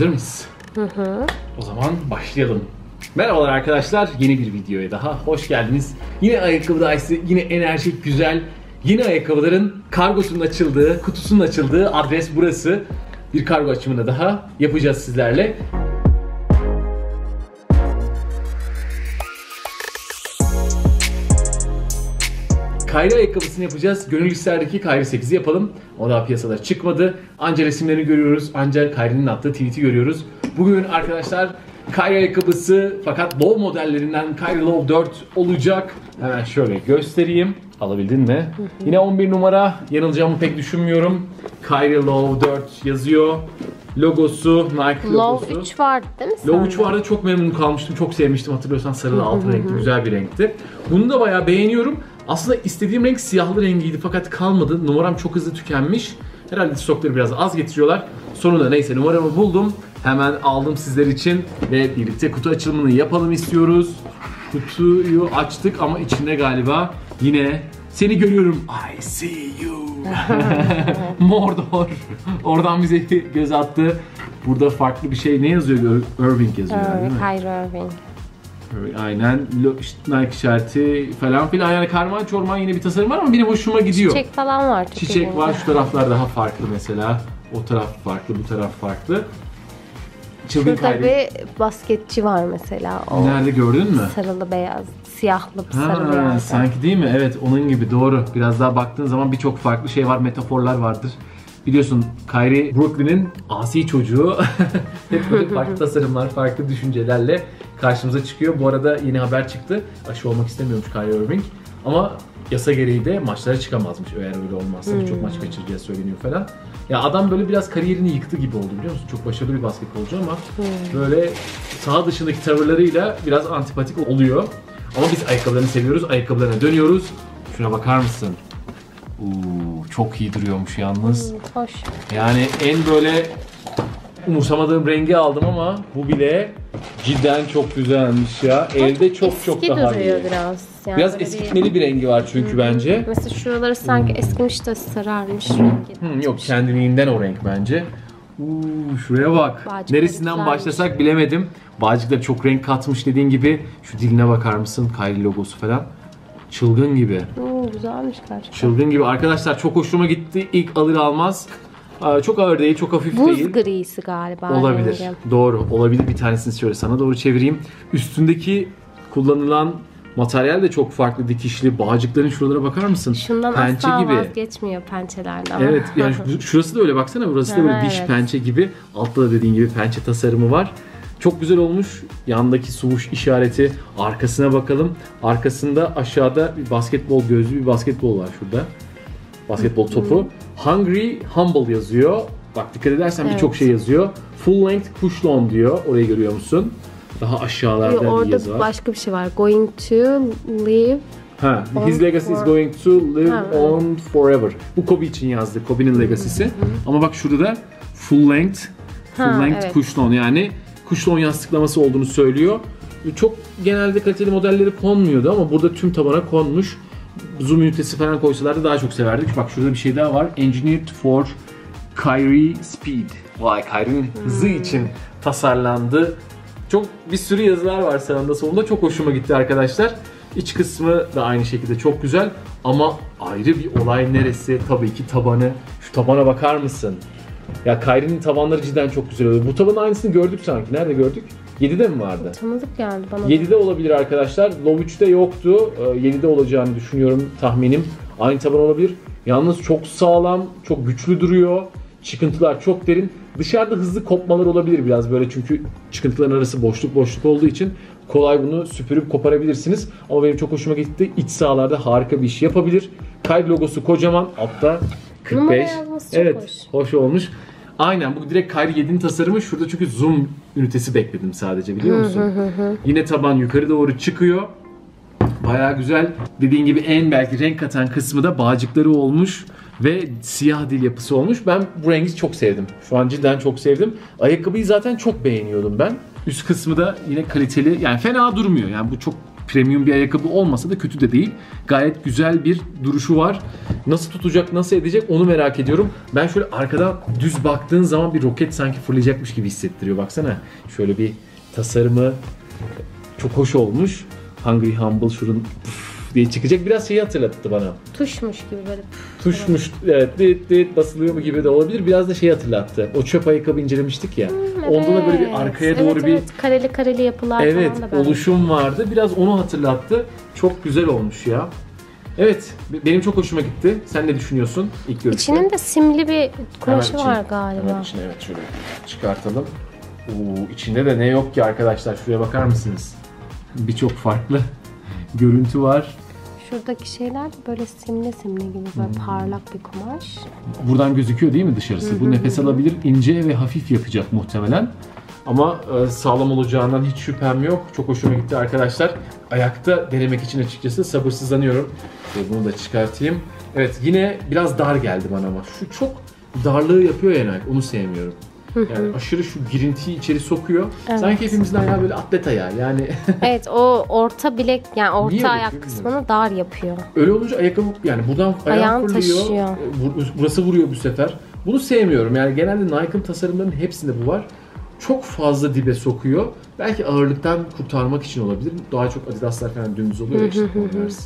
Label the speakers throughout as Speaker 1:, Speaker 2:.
Speaker 1: Hazır mıyız? Hı hı. O zaman başlayalım. Merhabalar arkadaşlar. Yeni bir videoya daha hoş geldiniz. Yine ayakkabı dayısı, yine enerjik, güzel, yeni ayakkabıların kargosunun açıldığı, kutusunun açıldığı adres burası. Bir kargo açımını daha yapacağız sizlerle. Kayri ayakkabısını yapacağız. Gönül isterdi ki Kayri 8'i yapalım. O daha piyasalara çıkmadı. Anca resimlerini görüyoruz. Anca Kayri'nin attığı tweet'i görüyoruz. Bugün arkadaşlar Kayri ayakkabısı fakat low modellerinden Kayri Low 4 olacak. Hemen şöyle göstereyim. Alabildin mi? Yine 11 numara. Yanılacağımı pek düşünmüyorum. Kayri Low 4 yazıyor. Logosu, Nike logosu.
Speaker 2: Low 3 vardı değil mi
Speaker 1: Low 3
Speaker 2: sende?
Speaker 1: vardı çok memnun kalmıştım. Çok sevmiştim hatırlıyorsan sarılı altın renkli güzel bir renkti. Bunu da bayağı beğeniyorum. Aslında istediğim renk siyahlı rengiydi fakat kalmadı. Numaram çok hızlı tükenmiş. Herhalde stokları biraz az getiriyorlar. Sonunda neyse numaramı buldum. Hemen aldım sizler için ve birlikte kutu açılımını yapalım istiyoruz. Kutuyu açtık ama içinde galiba yine seni görüyorum. I see you. Mordor. Oradan bize göz attı. Burada farklı bir şey ne yazıyor? Ir- Irving yazıyor yani, değil mi?
Speaker 2: Kyrie Irving.
Speaker 1: Aynen Lo- işte Nike işareti falan filan yani karman çorman yine bir tasarım var ama benim hoşuma gidiyor.
Speaker 2: Çiçek falan var. çok
Speaker 1: Çiçek var şu taraflar daha farklı mesela. O taraf farklı bu taraf farklı. Çılgın
Speaker 2: Şurada
Speaker 1: Kyrie.
Speaker 2: bir basketçi var mesela. O
Speaker 1: Nerede gördün mü?
Speaker 2: sarılı beyaz. Siyahlı sarı
Speaker 1: Ha,
Speaker 2: beyaz.
Speaker 1: sanki değil mi? Evet onun gibi doğru. Biraz daha baktığın zaman birçok farklı şey var, metaforlar vardır. Biliyorsun Kyrie Brooklyn'in asi çocuğu. Hep böyle farklı tasarımlar, farklı düşüncelerle karşımıza çıkıyor. Bu arada yeni haber çıktı. Aşı olmak istemiyormuş Kyrie Irving. Ama yasa gereği de maçlara çıkamazmış eğer öyle olmazsa. Birçok maç kaçıracağı söyleniyor falan. Ya adam böyle biraz kariyerini yıktı gibi oldu biliyor musun? Çok başarılı bir basketbolcu ama böyle saha dışındaki tavırlarıyla biraz antipatik oluyor. Ama biz ayakkabılarını seviyoruz. Ayakkabılarına dönüyoruz. Şuna bakar mısın? Uuu çok iyi duruyormuş yalnız.
Speaker 2: Hı, Hoş.
Speaker 1: Yani en böyle umursamadığım rengi aldım ama bu bile cidden çok güzelmiş ya. Elde çok çok daha
Speaker 2: duruyor
Speaker 1: iyi.
Speaker 2: biraz. Yani
Speaker 1: Biraz
Speaker 2: böyle
Speaker 1: eskitmeli bir rengi var çünkü bence.
Speaker 2: Mesela şuraları sanki eskimiş de sararmış rengi.
Speaker 1: Hmm, yok kendiliğinden o renk bence. Uuu şuraya bak.
Speaker 2: Bağcıkları
Speaker 1: Neresinden
Speaker 2: güzelmiş.
Speaker 1: başlasak bilemedim. Bağcıkları çok renk katmış dediğin gibi. Şu diline bakar mısın? Kylie logosu falan. Çılgın gibi.
Speaker 2: Hı, güzelmiş gerçekten.
Speaker 1: Çılgın gibi. Arkadaşlar çok hoşuma gitti. İlk alır almaz. Çok ağır değil, çok hafif
Speaker 2: Buz
Speaker 1: değil.
Speaker 2: grisi galiba.
Speaker 1: Olabilir.
Speaker 2: rengi.
Speaker 1: Doğru. Olabilir. Bir tanesini şöyle sana doğru çevireyim. Üstündeki kullanılan materyal de çok farklı. Dikişli. Bağcıkların şuralara bakar mısın?
Speaker 2: Şundan
Speaker 1: pençe
Speaker 2: asla
Speaker 1: gibi.
Speaker 2: vazgeçmiyor pençelerden.
Speaker 1: Evet yani şu- şurası da öyle baksana burası da böyle
Speaker 2: Ha,
Speaker 1: diş
Speaker 2: evet.
Speaker 1: pençe gibi. Altta da dediğin gibi pençe tasarımı var. Çok güzel olmuş. Yandaki suvuş işareti. Arkasına bakalım. Arkasında aşağıda bir basketbol gözlü bir basketbol var şurada. Basketbol topu. Hungry Humble yazıyor. Bak dikkat edersen
Speaker 2: Evet.
Speaker 1: birçok şey yazıyor. Full length push diyor. Orayı görüyor musun? Daha aşağılarda
Speaker 2: Yo,
Speaker 1: bir yazı
Speaker 2: Orada
Speaker 1: var.
Speaker 2: başka bir şey var. Going to live.
Speaker 1: Ha,
Speaker 2: On
Speaker 1: his legacy is
Speaker 2: for-
Speaker 1: going to live
Speaker 2: Ha, evet.
Speaker 1: on forever. Bu Kobe için yazdı. Kobe'nin legacy'si. Ama bak şurada da full length, full
Speaker 2: Ha,
Speaker 1: length
Speaker 2: evet.
Speaker 1: cushion yani cushion yastıklaması olduğunu söylüyor. Çok genelde kaliteli modelleri konmuyordu ama burada tüm tabana konmuş. Zoom ünitesi falan koysalardı daha çok severdik. Bak şurada bir şey daha var. Engineered for Kyrie Speed. Vay Kyrie'nin hızı için tasarlandı. Çok bir sürü yazılar var sağında solunda. Çok hoşuma gitti arkadaşlar. İç kısmı da aynı şekilde çok güzel. Ama ayrı bir olay neresi? Tabii ki tabanı. Şu tabana bakar mısın? Ya Kyrie'nin tabanları cidden çok güzel oluyor. Bu tabanın aynısını gördük sanki. Nerede gördük? 7'de mi vardı?
Speaker 2: Tanıdık geldi bana.
Speaker 1: 7'de olabilir arkadaşlar. Low 3'te yoktu. Ee, 7'de olacağını düşünüyorum tahminim. Aynı taban olabilir. Yalnız çok sağlam, çok güçlü duruyor. Çıkıntılar çok derin. Dışarıda hızlı kopmalar olabilir biraz böyle çünkü çıkıntıların arası boşluk boşluk olduğu için kolay bunu süpürüp koparabilirsiniz. Ama benim çok hoşuma gitti. İç sahalarda harika bir iş yapabilir. Kayg logosu kocaman. Altta 45.
Speaker 2: Numara yazması çok
Speaker 1: evet,
Speaker 2: hoş.
Speaker 1: hoş olmuş. Aynen bu direkt Kyrie 7'nin tasarımı. Şurada çünkü zoom ünitesi bekledim sadece biliyor musun? Yine taban yukarı doğru çıkıyor. Baya güzel. Dediğin gibi en belki renk katan kısmı da bağcıkları olmuş ve siyah dil yapısı olmuş. Ben bu rengi çok sevdim. Şu an cidden çok sevdim. Ayakkabıyı zaten çok beğeniyordum ben. Üst kısmı da yine kaliteli. Yani fena durmuyor. Yani bu çok premium bir ayakkabı olmasa da kötü de değil. Gayet güzel bir duruşu var. Nasıl tutacak, nasıl edecek onu merak ediyorum. Ben şöyle arkadan düz baktığın zaman bir roket sanki fırlayacakmış gibi hissettiriyor. Baksana şöyle bir tasarımı çok hoş olmuş. Hungry Humble şurun püf diye çıkacak. Biraz şeyi hatırlattı bana.
Speaker 2: Tuşmuş gibi böyle.
Speaker 1: Tuşmuş, evet, dit dit basılıyor mu gibi de olabilir. Biraz da şeyi hatırlattı. O çöp ayakkabı incelemiştik ya. Onda da böyle bir arkaya
Speaker 2: Evet,
Speaker 1: doğru bir
Speaker 2: evet. kareli kareli yapılar
Speaker 1: Evet,
Speaker 2: falan da böyle.
Speaker 1: oluşum vardı. Biraz onu hatırlattı. Çok güzel olmuş ya. Evet, be- benim çok hoşuma gitti. Sen ne düşünüyorsun ilk görüşte?
Speaker 2: İçinin de simli bir kumaşı var galiba.
Speaker 1: Hemen içine evet şöyle çıkartalım. Oo, içinde de ne yok ki arkadaşlar. Şuraya bakar mısınız? Birçok farklı görüntü var.
Speaker 2: Şuradaki şeyler böyle simli simli gibi böyle
Speaker 1: Hmm.
Speaker 2: parlak bir kumaş.
Speaker 1: Buradan gözüküyor değil mi dışarısı? Bu nefes alabilir, ince ve hafif yapacak muhtemelen. Ama e, sağlam olacağından hiç şüphem yok. Çok hoşuma gitti arkadaşlar. Ayakta denemek için açıkçası sabırsızlanıyorum. Ve bunu da çıkartayım. Evet yine biraz dar geldi bana ama. Şu çok darlığı yapıyor ya Nike. Onu sevmiyorum. Yani aşırı şu girintiyi içeri sokuyor.
Speaker 2: Evet.
Speaker 1: Sanki hepimizin ayağı böyle atlet ayağı. Yani
Speaker 2: Evet o orta bilek yani
Speaker 1: Niye
Speaker 2: orta
Speaker 1: öyle
Speaker 2: ayak kısmını dar yapıyor.
Speaker 1: Öyle olunca ayakkabı yani buradan
Speaker 2: Ayağın
Speaker 1: fırlıyor.
Speaker 2: taşıyor.
Speaker 1: bu- Burası vuruyor bu sefer. Bunu sevmiyorum. Yani genelde Nike'ın tasarımlarının hepsinde bu var. Çok fazla dibe sokuyor. Belki ağırlıktan kurtarmak için olabilir. Daha çok Adidas'lar falan dümdüz oluyor işte Converse,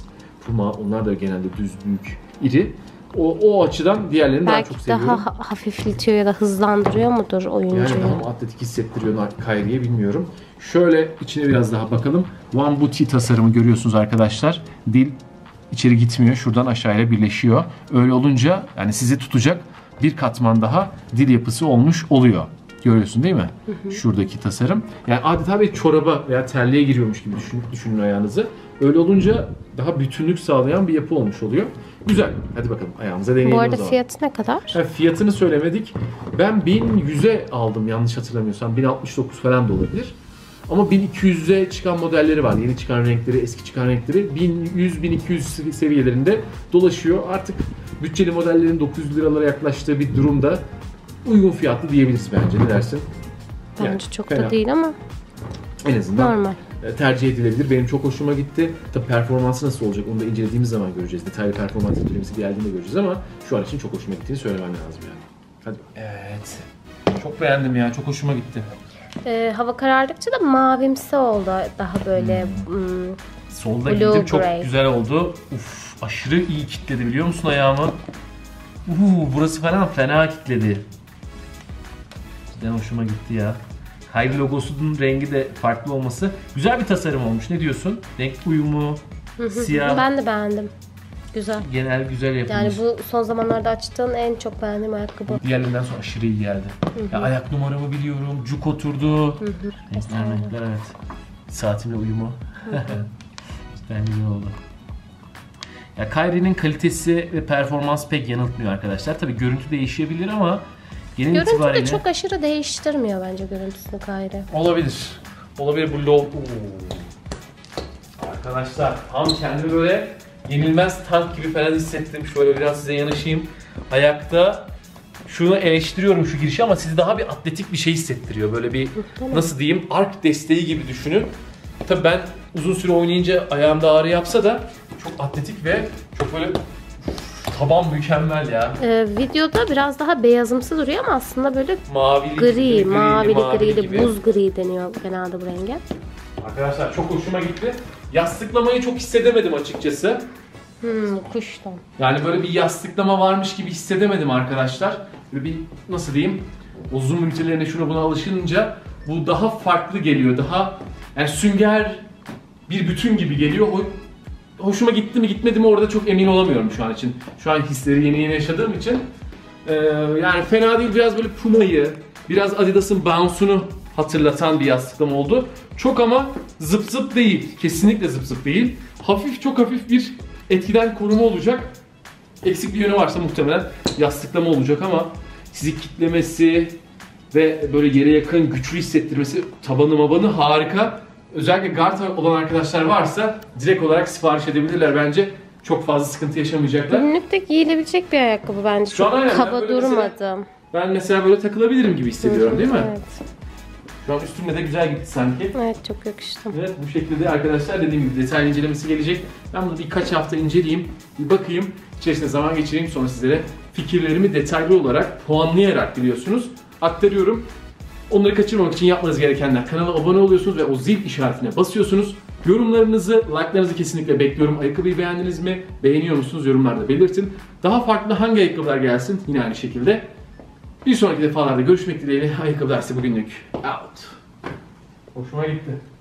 Speaker 1: Puma onlar da genelde düz büyük, iri. O, o açıdan diğerlerini daha çok
Speaker 2: Belki
Speaker 1: seviyorum.
Speaker 2: daha ha- hafifletiyor ya da hızlandırıyor mudur
Speaker 1: Yani
Speaker 2: oyuncuyu?
Speaker 1: daha mı atletik hissettiriyor Kyrie'ye bilmiyorum. Şöyle içine biraz daha bakalım. One Booty tasarımı görüyorsunuz arkadaşlar. Dil içeri gitmiyor. Şuradan aşağıya birleşiyor. Öyle olunca yani sizi tutacak bir katman daha dil yapısı olmuş oluyor. Görüyorsun değil mi? Şuradaki tasarım. Yani adeta bir çoraba veya terliğe giriyormuş gibi düşün, düşünün ayağınızı. Öyle olunca daha bütünlük sağlayan bir yapı olmuş oluyor. Güzel. Hadi bakalım ayağımıza deneyelim
Speaker 2: Bu
Speaker 1: o
Speaker 2: arada
Speaker 1: zaman.
Speaker 2: fiyatı ne kadar?
Speaker 1: Ha, fiyatını söylemedik. Ben 1100'e aldım yanlış hatırlamıyorsam. 1069 falan da olabilir. Ama 1200'e çıkan modelleri var. Yeni çıkan renkleri, eski çıkan renkleri. 1100-1200 seviyelerinde dolaşıyor. Artık bütçeli modellerin 900 liralara yaklaştığı bir durumda uygun fiyatlı diyebiliriz bence. Ne dersin?
Speaker 2: Bence
Speaker 1: Yani
Speaker 2: çok
Speaker 1: fena.
Speaker 2: da değil ama
Speaker 1: En azından
Speaker 2: normal.
Speaker 1: e, tercih edilebilir. Benim çok hoşuma gitti. Tabii performansı nasıl olacak onu da incelediğimiz zaman göreceğiz. Detaylı performans incelemesi geldiğinde göreceğiz ama şu an için çok hoşuma gittiğini söylemem lazım yani. Hadi. Evet. Çok beğendim ya. Çok hoşuma gitti.
Speaker 2: Ee, hava karardıkça da mavimsi oldu. Daha böyle hmm,
Speaker 1: Solda
Speaker 2: Blue
Speaker 1: giydim çok
Speaker 2: gray.
Speaker 1: güzel oldu. Uf, aşırı iyi kitledi biliyor musun ayağımı? Uuu, burası falan fena kitledi. Cidden hoşuma gitti ya. Hayri logosunun rengi de farklı olması. Güzel bir tasarım olmuş. Ne diyorsun? Renk uyumu, siyah,
Speaker 2: ben de beğendim. Güzel.
Speaker 1: genel güzel yapılmış.
Speaker 2: Yani bu son zamanlarda açtığın en çok beğendiğim ayakkabı.
Speaker 1: Diğerlerinden sonra aşırı iyi geldi. Ya ayak numaramı biliyorum. Cuk oturdu. Renkler, renkler, evet. Saatimle uyumu. Cidden güzel oldu. Ya Kyrie'nin kalitesi ve performans pek yanıltmıyor arkadaşlar. Tabii görüntü değişebilir ama genel
Speaker 2: Görüntü
Speaker 1: itibariyle
Speaker 2: de çok aşırı değiştirmiyor bence görüntüsünü Kayri.
Speaker 1: olabilir. Olabilir bu low. Oo. Arkadaşlar tam kendimi böyle yenilmez tank gibi falan hissettim. Şöyle biraz size yanaşayım. Ayakta şunu eleştiriyorum şu girişi ama sizi daha bir atletik bir şey hissettiriyor. Böyle bir nasıl diyeyim ark desteği gibi düşünün. Tabii ben uzun süre oynayınca ayağımda ağrı yapsa da çok atletik ve çok böyle taban mükemmel ya.
Speaker 2: Ee, videoda biraz daha beyazımsı duruyor ama aslında böyle
Speaker 1: Mavili,
Speaker 2: gri, mavili, grili,
Speaker 1: gibi.
Speaker 2: buz gri deniyor genelde bu renge.
Speaker 1: Arkadaşlar çok hoşuma gitti. Yastıklamayı çok hissedemedim açıkçası.
Speaker 2: Hmm, kuştan.
Speaker 1: Yani böyle bir yastıklama varmış gibi hissedemedim arkadaşlar. Böyle bir nasıl diyeyim? O zoom ünitelerine şuna buna alışınca bu daha farklı geliyor. Daha yani sünger bir bütün gibi geliyor. Ho- hoşuma gitti mi gitmedi mi orada çok emin olamıyorum şu an için. Şu an hisleri yeni yeni yaşadığım için. Ee, yani fena değil biraz böyle Puma'yı, biraz Adidas'ın Bounce'unu hatırlatan bir yastıklama oldu. Çok ama zıp zıp değil. Kesinlikle zıp zıp değil. Hafif çok hafif bir etkiden koruma olacak. Eksik bir yönü varsa muhtemelen yastıklama olacak ama sizi kitlemesi ve böyle yere yakın güçlü hissettirmesi tabanı mabanı harika. Özellikle guard olan arkadaşlar varsa direkt olarak sipariş edebilirler bence. Çok fazla sıkıntı yaşamayacaklar.
Speaker 2: Günlükte giyilebilecek bir ayakkabı bence.
Speaker 1: Şu an aynen,
Speaker 2: kaba
Speaker 1: böyle mesela-
Speaker 2: durmadı.
Speaker 1: Ben mesela böyle takılabilirim gibi hissediyorum değil mi?
Speaker 2: Evet.
Speaker 1: Şu an üstümde de güzel gitti sanki.
Speaker 2: Evet çok yakıştı.
Speaker 1: Evet bu şekilde arkadaşlar dediğim gibi detaylı incelemesi gelecek. Ben bunu birkaç hafta inceleyeyim, bir bakayım, içerisinde zaman geçireyim sonra sizlere fikirlerimi detaylı olarak puanlayarak biliyorsunuz aktarıyorum. Onları kaçırmamak için yapmanız gerekenler kanala abone oluyorsunuz ve o zil işaretine basıyorsunuz. Yorumlarınızı, like'larınızı kesinlikle bekliyorum. Ayakkabıyı beğendiniz mi? Beğeniyor musunuz? Yorumlarda belirtin. Daha farklı hangi ayakkabılar gelsin? Yine aynı şekilde. Bir sonraki defalarda görüşmek dileğiyle ayakkabılar ise bugünlük out. Hoşuma gitti.